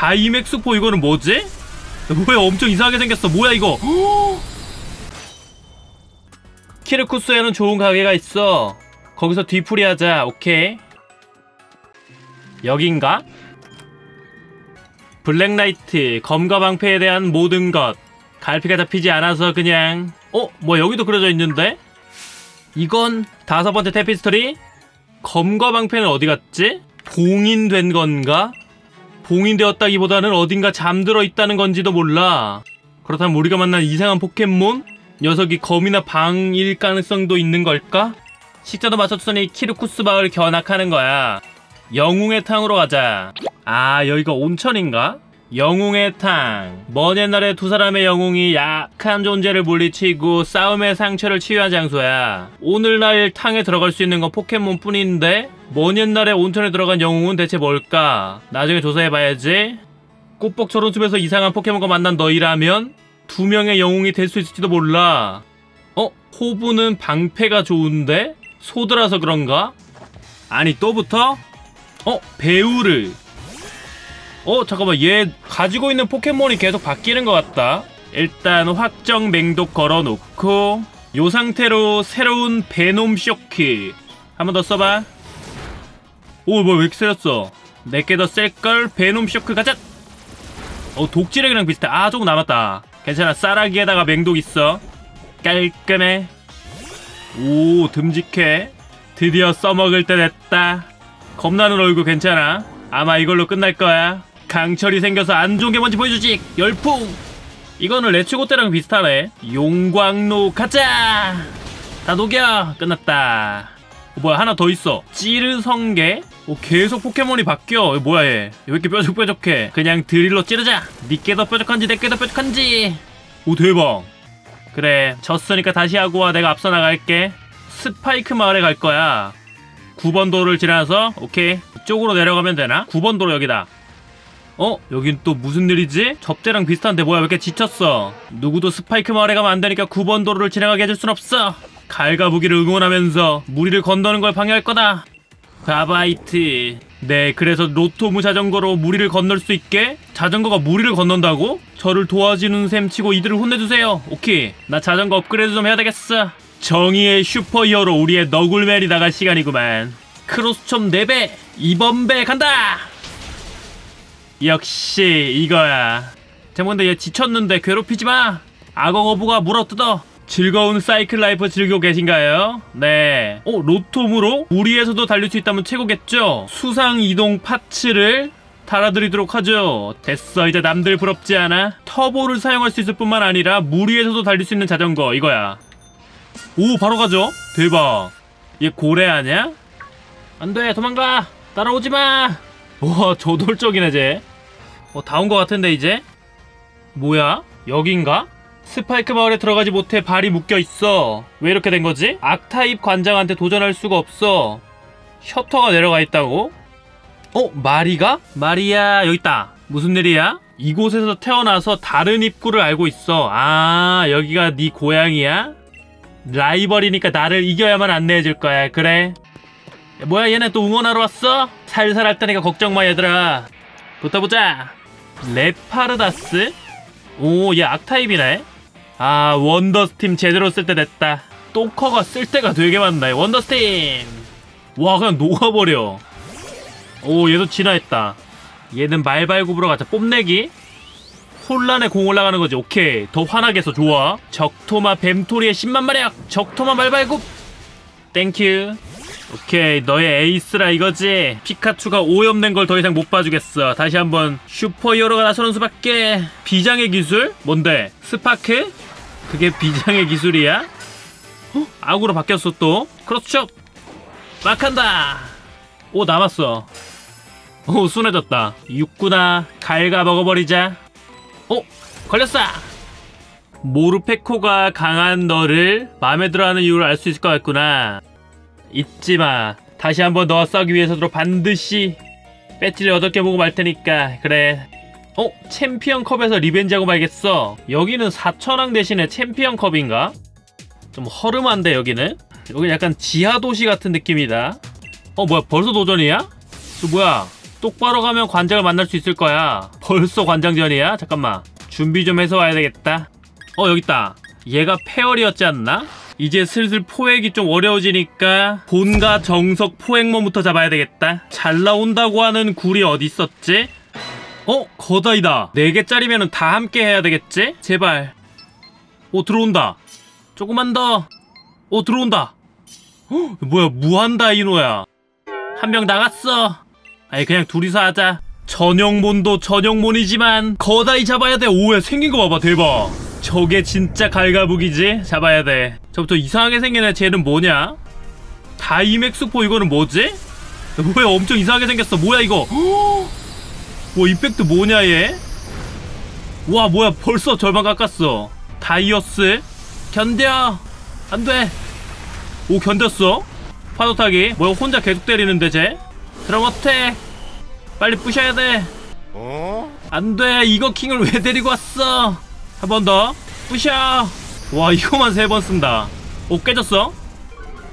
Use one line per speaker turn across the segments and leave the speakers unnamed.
다이맥스포 이거는 뭐지? 뭐야 엄청 이상하게 생겼어 뭐야 이거 키르쿠스에는 좋은 가게가 있어 거기서 뒤풀이 하자 오케이 여긴가? 블랙라이트 검과 방패에 대한 모든 것 갈피가 잡히지 않아서 그냥 어? 뭐 여기도 그려져 있는데? 이건 다섯 번째 테피스토리? 검과 방패는 어디 갔지? 봉인된 건가? 봉인되었다기보다는 어딘가 잠들어 있다는 건지도 몰라. 그렇다면 우리가 만난 이상한 포켓몬? 녀석이 검이나 방일 가능성도 있는 걸까? 식자도 맞춰주더니 키르쿠스 마을 견학하는 거야. 영웅의 탕으로 가자. 아, 여기가 온천인가? 영웅의 탕. 먼 옛날에 두 사람의 영웅이 약한 존재를 물리치고 싸움의 상처를 치유한 장소야. 오늘날 탕에 들어갈 수 있는 건 포켓몬 뿐인데 먼 옛날에 온천에 들어간 영웅은 대체 뭘까? 나중에 조사해봐야지. 꽃복처럼 숲에서 이상한 포켓몬과 만난 너희라면 두 명의 영웅이 될 수 있을지도 몰라. 어? 호부는 방패가 좋은데? 소드라서 그런가? 아니 또부터? 어? 배우를 어 잠깐만 얘 가지고 있는 포켓몬이 계속 바뀌는 것 같다 일단 확정 맹독 걸어놓고 요 상태로 새로운 베놈 쇼크 한번 더 써봐 오 뭐야 왜 이렇게 세졌어? 내게 더 셀걸? 베놈 쇼크 가자! 어 독지력이랑 비슷해. 아 조금 남았다. 괜찮아. 쌀아기에다가 맹독 있어. 깔끔해. 오 듬직해. 드디어 써먹을 때 됐다. 겁나는 얼굴 괜찮아? 아마 이걸로 끝날 거야. 강철이 생겨서 안 좋은 게 뭔지 보여주지. 열풍! 이거는 레츠고 때랑 비슷하네. 용광로 가자! 다 녹여! 끝났다. 어, 뭐야 하나 더 있어. 찌르성게 어, 계속 포켓몬이 바뀌어. 뭐야 얘? 왜 이렇게 뾰족뾰족해? 그냥 드릴로 찌르자. 니께 더 뾰족한지 내께 더 뾰족한지. 오 대박. 그래 졌으니까 다시 하고 와. 내가 앞서 나갈게. 스파이크 마을에 갈 거야. 9번 도를 지나서 오케이. 이쪽으로 내려가면 되나? 9번 도로 여기다. 어? 여긴 또 무슨 일이지? 접때랑 비슷한데 뭐야? 왜 이렇게 지쳤어? 누구도 스파이크 마을에 가면 안 되니까 9번 도로를 지나가게 해줄 순 없어 갈가부기를 응원하면서 무리를 건너는 걸 방해할 거다. 가바이트. 네 그래서 로토무 자전거로 무리를 건널 수 있게 자전거가 무리를 건넌다고? 저를 도와주는 셈 치고 이들을 혼내주세요. 오케이. 나 자전거 업그레이드 좀 해야 되겠어. 정의의 슈퍼히어로 우리의 너굴멜이 나갈 시간이구만. 크로스총 4배 2번 배 간다! 역시 이거야. 제목 근데 얘 지쳤는데 괴롭히지 마. 악어 거북아 물어뜯어 즐거운 사이클 life 즐기고 계신가요? 네. 어, 로톰으로 물 위에서도 달릴 수 있다면 최고겠죠? 수상 이동 parts를 달아드리도록 하죠. 됐어. 이제 남들 부럽지 않아? 터보를 사용할 수 있을 뿐만 아니라 물 위에서도 달릴 수 있는 자전거 이거야. 오, 바로 가죠? 대박. 얘 고래 아냐? 안 돼, 도망가! 따라오지 마! 와, 저돌적이네, 쟤. 어, 다 온 것 같은데, 이제? 뭐야? 여긴가? 스파이크 마을에 들어가지 못해 발이 묶여 있어. 왜 이렇게 된 거지? 악타입 관장한테 도전할 수가 없어. 셔터가 내려가 있다고? 어? 마리가? 마리야, 여기 있다. 무슨 일이야? 이곳에서 태어나서 다른 입구를 알고 있어. 아, 여기가 네 고향이야? 라이벌이니까 나를 이겨야만 안내해줄 거야. 그래. 야, 뭐야, 얘네 또 응원하러 왔어? 살살 할 테니까 걱정 마, 얘들아. 붙어보자. 레파르다스? 오, 얘 악타입이네. 아, 원더스팀 제대로 쓸 때 됐다. 또도가스가 쓸 때가 되게 많네. 원더스팀! 와, 그냥 녹아버려. 오, 얘도 진화했다. 얘는 말발굽으로 가자. 뽐내기? 혼란에 공격 올라가는 거지. 오케이. 더 화나게 해서 좋아. 적토마 뱀토리의 10만 마력! 적토마 말발굽! Thank you. 오케이. 너의 에이스라 이거지. 피카츄가 오염된 걸 더 이상 못 봐주겠어. 다시 한번 superhero가 나서는 수밖에. 비장의 기술? 뭔데? 스파크? 그게 비장의 기술이야? 어? 악으로 바뀌었어 또. 크로스촙! 막 한다! 오, 남았어. 오, 순해졌다. 육구나. 갉아 먹어버리자. 어? 걸렸어! 모르페코가 강한 너를 마음에 들어하는 이유를 알 수 있을 것 같구나. 잊지 마. 다시 한번 너와 싸우기 위해서도 반드시 배지를 개 모으고 말 테니까. 그래. 어? 챔피언 컵에서 revenge하고 말겠어. 여기는 4천왕 대신에 챔피언 컵인가? 좀 허름한데 여기는? 여기 약간 지하 도시 같은 느낌이다. 어 뭐야 벌써 도전이야? 저 뭐야? 똑바로 가면 관장을 만날 수 있을 거야 벌써 관장전이야? 잠깐만 준비 좀 해서 와야 되겠다 어 여기 있다 얘가 페어리였지 않나? 이제 슬슬 포획이 좀 어려워지니까 본가 정석 포획몬부터 잡아야 되겠다 잘 나온다고 하는 굴이 어디 있었지? 어? 거다이다. 4개짜리면 다 함께 해야 되겠지? 제발. 오 들어온다. 조금만 더. 오 들어온다. 헉, 뭐야 무한 다이노야. 한 명 나갔어. 아니 그냥 둘이서 하자. 전용몬도 전용몬이지만 거다이 잡아야 돼. 오야 생긴 거 봐봐. 대박. 저게 진짜 갈가북이지? 잡아야 돼. 저부터 이상하게 생긴 애 쟤는 뭐냐? 다이맥스포 이거는 뭐지? 뭐야 엄청 이상하게 생겼어? 뭐야 이거 와 임팩트 뭐냐 얘? 와 뭐야 벌써 절반 깎았어. 다이어스? 견뎌. 안돼. 오 견뎠어? 파도 타기? 뭐야 혼자 계속 때리는데 쟤? 그럼 어때? 빨리 부셔야 돼. 안돼. 이거 킹을 왜 데리고 왔어? 한 번 더. 부셔. 와 이거만 세 번 쓴다. 오 깨졌어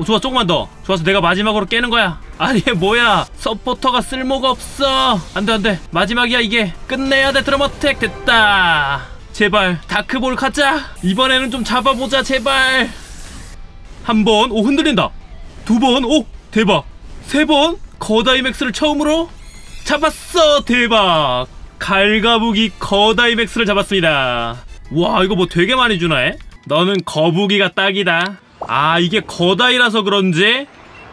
오 좋아 조금만 더. 좋아서 내가 마지막으로 깨는 거야. 아니 얘 뭐야? 서포터가 쓸모가 없어. 안돼 안돼. 마지막이야 이게. 끝내야 돼 드럼어택. 됐다. 제발 다크볼 가자. 이번에는 좀 잡아보자 제발. 한 번 오 흔들린다. 두 번 오 대박. 세 번 거다이맥스를 처음으로 잡았어 대박. 갈가부기 거다이맥스를 잡았습니다. 와 이거 뭐 되게 많이 주네. 너는 거북이가 딱이다 아 이게 거다이라서 그런지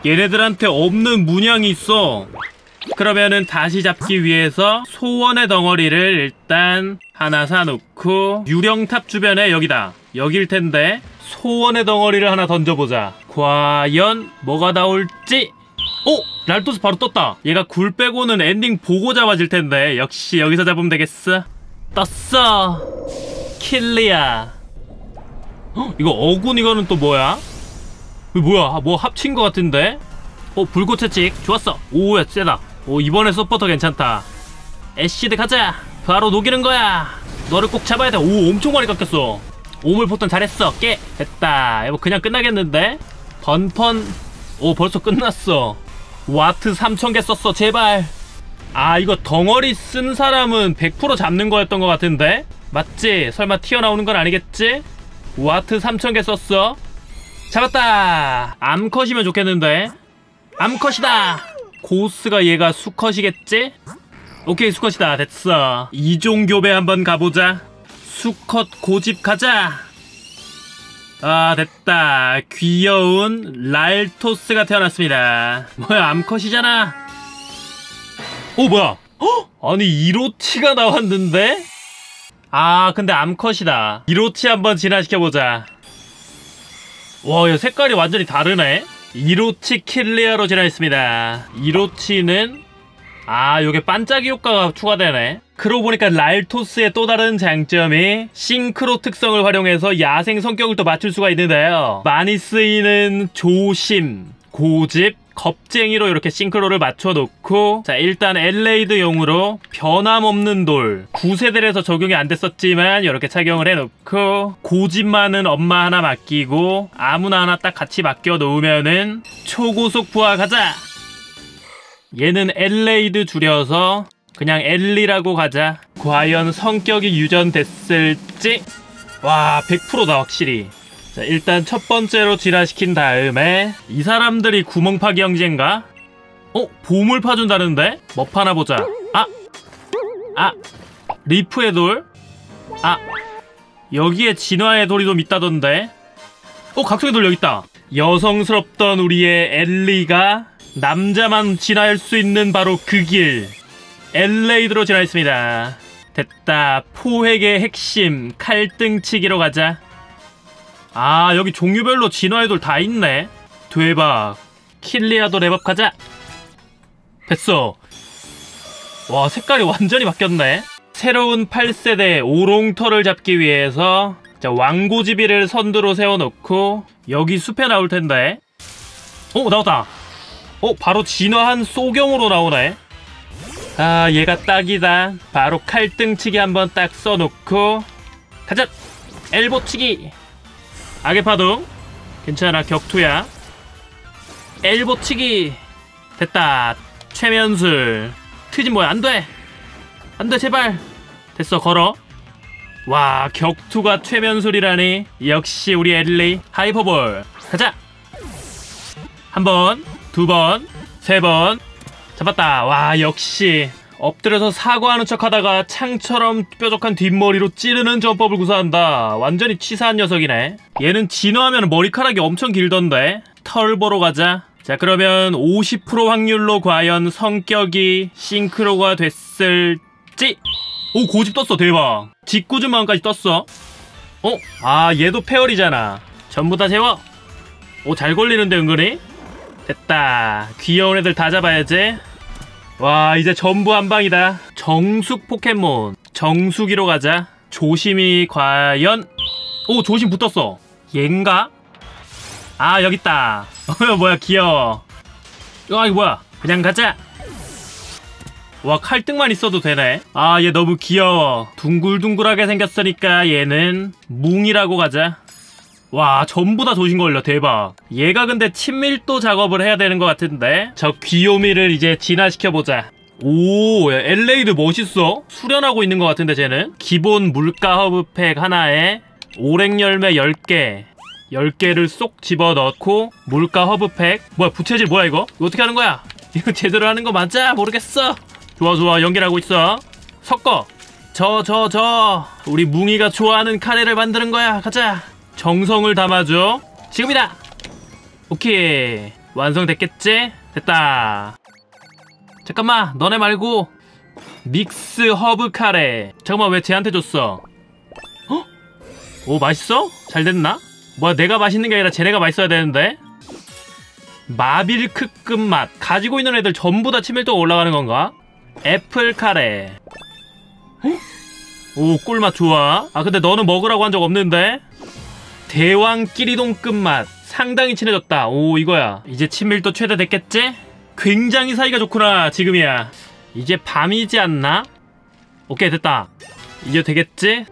얘네들한테 없는 문양이 있어. 그러면은 다시 잡기 위해서 소원의 덩어리를 일단 하나 사놓고 유령탑 주변에 여기다 여길 텐데 소원의 덩어리를 하나 던져보자. 과연 뭐가 나올지. 오! 랄토스 바로 떴다. 얘가 굴 빼고는 엔딩 보고 잡아질 텐데 역시 여기서 잡으면 되겠어. 떴어. 킬리야 헉, 이거 어군 이거는 또 뭐야? 이거 뭐야? 뭐 합친 것 같은데? 어 불꽃 채찍. 좋았어. 오야 세다. 오 이번에 서포터 괜찮다. 애쉬드 가자. 바로 녹이는 거야. 너를 꼭 잡아야 돼 오 엄청 많이 깎였어. 오물 포턴 잘했어. 깨. 됐다. 이거 그냥 끝나겠는데? 번펀. 오 벌써 끝났어. 와트 3000개 썼어. 제발. 아 이거 덩어리 쓴 사람은 100% 잡는 거였던 것 같은데? 맞지? 설마 튀어나오는 건 아니겠지? 와트 3000개 썼어? 잡았다. 암컷이면 좋겠는데. 암컷이다. 고스가 얘가 수컷이겠지? 오케이 수컷이다. 됐어. 이종교배 한번 가보자. 수컷 고집 가자. 아 됐다. 귀여운 랄토스가 태어났습니다. 뭐야 암컷이잖아. 오 뭐야? 헉! 아니 이로치가 나왔는데? 아 근데 암컷이다 이로치 한번 진화시켜보자 와, 이 색깔이 완전히 다르네. 이로치 킬리아로 진화했습니다. 이로치는 아, 요게 반짝이 효과가 추가되네. 그러고 보니까 랄토스의 또 다른 장점이 싱크로 특성을 활용해서 야생 성격을 또 맞출 수가 있는데요. 많이 쓰이는 조심, 고집, 겁쟁이로 이렇게 싱크로를 맞춰놓고 자 일단 엘레이드용으로 변함없는 돌 9세대에서 적용이 안 됐었지만 이렇게 착용을 해놓고 고집 많은 엄마 하나 맡기고 아무나 하나 딱 같이 맡겨 놓으면은 초고속 부하 가자! 얘는 엘레이드 줄여서 그냥 엘리라고 가자. 과연 성격이 유전됐을지? 와 100%다 확실히 자, 일단 첫 번째로 진화시킨 다음에 이 사람들이 구멍 파기 형제인가? 어? 보물 파준다는데? 뭐 파나 보자. 아! 아! 리프의 돌? 아! 여기에 진화의 돌이 좀 있다던데? 어? 각성의 돌 여기 있다. 여성스럽던 우리의 엘리가 남자만 진화할 수 있는 바로 그 길. 엘레이드로 진화했습니다. 됐다. 포획의 핵심 칼등치기로 가자. 아 여기 종류별로 진화의 돌다 있네. 대박. 킬리아도 랩업 가자. 됐어. 와 색깔이 완전히 바뀌었네. 새로운 8세대 오롱터를 잡기 위해서 자, 왕고지비를 선두로 세워놓고 여기 숲에 나올 텐데. 어 나왔다. 어 바로 진화한 소경으로 나오네. 아 얘가 딱이다. 바로 칼등치기 한번 딱 써놓고 가자. 엘보치기 악의 파동. 괜찮아 격투야. 엘보치기 됐다. 최면술. 트진 뭐야? 안돼. 안돼 제발. 됐어 걸어. 와 격투가 최면술이라니. 역시 우리 엘리 하이퍼볼. 가자. 한 번, 두 번, 세 번. 잡았다. 와 역시 엎드려서 사과하는 척 하다가 창처럼 뾰족한 뒷머리로 찌르는 전법을 구사한다. 완전히 치사한 녀석이네. 얘는 진화하면 머리카락이 엄청 길던데. 털 보러 가자. 자 그러면 50% 확률로 과연 성격이 싱크로가 됐을지. 오 고집 떴어. 대박. 짓궂은 마음까지 떴어. 어? 아 얘도 페어리잖아. 전부 다 세워? 오 잘 걸리는데 은근히? 됐다. 귀여운 애들 다 잡아야지 와 이제 전부 한 방이다. 정숙 포켓몬. 정수기로 가자. 조심히 과연. 오 조심 붙었어. 얜가? 아 여깄다. 어 뭐야 귀여워. 아 이거 뭐야? 그냥 가자. 와 칼등만 있어도 되네. 아 얘 너무 귀여워. 둥글둥글하게 생겼으니까 얘는 뭉이라고 가자 와 전부 다 조신 걸려 대박. 얘가 근데 친밀도 작업을 해야 되는 것 같은데? 저 귀요미를 이제 진화시켜보자. 오 야, 엘레이드 멋있어. 수련하고 있는 것 같은데 쟤는? 기본 물가 허브팩 하나에 오랭 열매 10개. 10개를 쏙 집어넣고 물가 허브팩. 뭐야 부채질 뭐야 이거? 이거 어떻게 하는 거야? 이거 제대로 하는 거 맞아? 모르겠어. 좋아 좋아. 연결하고 있어. 섞어. 저 저 저. 우리 뭉이가 좋아하는 카레를 만드는 거야. 가자 정성을 담아줘. 지금이다. 오케이. 완성됐겠지? 됐다. 잠깐만 너네 말고 믹스 허브 카레. 잠깐만 왜 쟤한테 줬어? 어? 오 맛있어? 잘 됐나? 뭐야 내가 맛있는 게 아니라 쟤네가 맛있어야 되는데? 마빌크급 맛. 가지고 있는 애들 전부 다 치밀도가 올라가는 건가? 애플 카레. 오 꿀맛 좋아. 아 근데 너는 먹으라고 한 적 없는데 대왕 끼리동급 맛. 상당히 친해졌다. 오 이거야. 이제 친밀도 최대 됐겠지? 굉장히 사이가 좋구나 지금이야. 이제 밤이지 않나? 오케이 됐다. 이제 되겠지?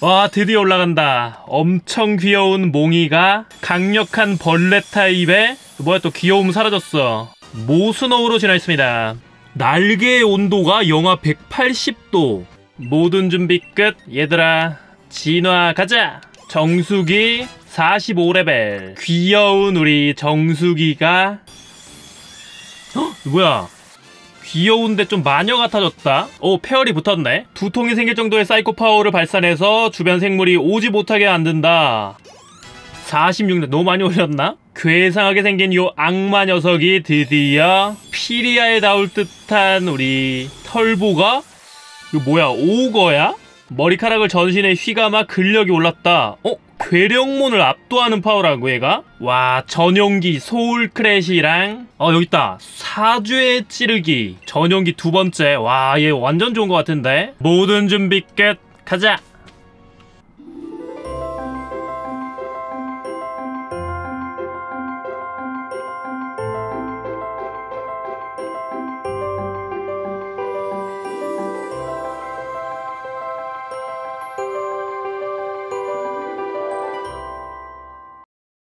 와 드디어 올라간다. 엄청 귀여운 몽이가 강력한 벌레 타입에 뭐야 또 귀여움 사라졌어. 모스노우로 진화했습니다. 날개의 온도가 영하 180도. 모든 준비 끝. 얘들아 진화 가자 정수기 45레벨. 귀여운 우리 정수기가 헉, 뭐야? 귀여운데 좀 마녀 같아졌다? 오 페어리 붙었네. 두통이 생길 정도의 사이코 파워를 발산해서 주변 생물이 오지 못하게 만든다. 46년 너무 많이 올렸나? 괴상하게 생긴 요 악마 녀석이 드디어 피리아에 닿을 듯한 우리 털보가 이거 뭐야 오거야? 머리카락을 전신에 휘감아 근력이 올랐다. 어? 괴력몬을 압도하는 파워라고 얘가? 와 전용기 소울 크래시랑. 어 여기있다. 사주의 찌르기. 전용기 두 번째. 와 얘 완전 좋은 것 같은데? 모든 준비 끝. 가자